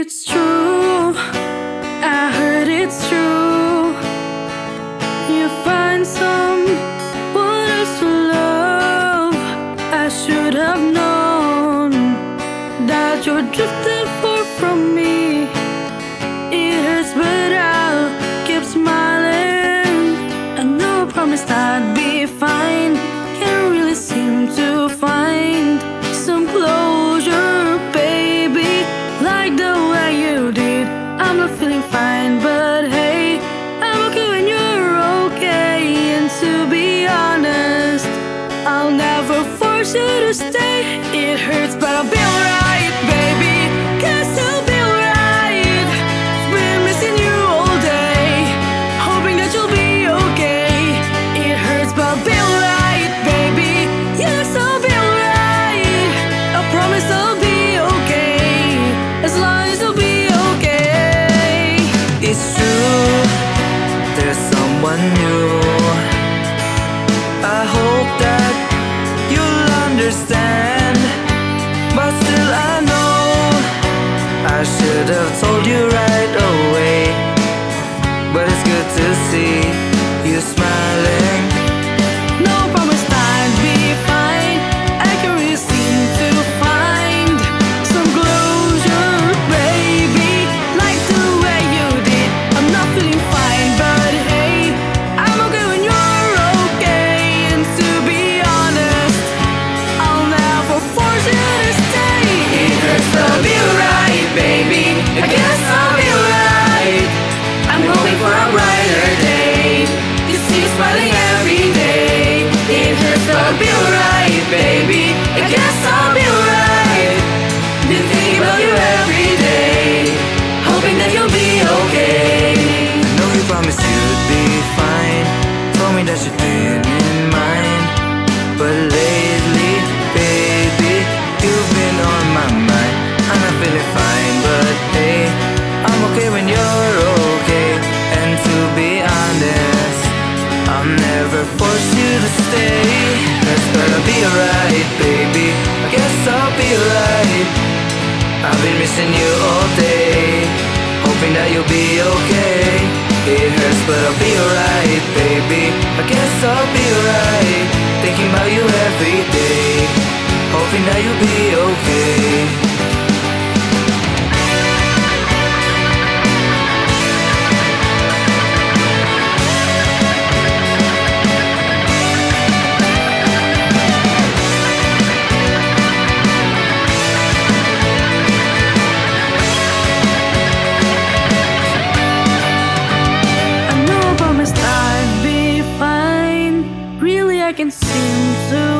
It's true, I heard it's true. You find someone else to love. I should have known that you're drifting never force you to stay. It hurts, but I'll be alright, baby. Cause I'll be alright. Been missing you all day, hoping that you'll be okay. It hurts, but I'll be alright, baby. Yes, I'll be alright. I promise I'll be okay, as long as you'll be okay. It's true, there's someone new. Have told you right away. But it's good to see I'll never force you to stay. That's gonna be alright, baby. I guess I'll be alright. I've been missing you all day, hoping that you'll be okay. It hurts, but I'll be alright, baby. I guess I'll be alright. Thinking about you every day, hoping that you'll be okay. Can seem to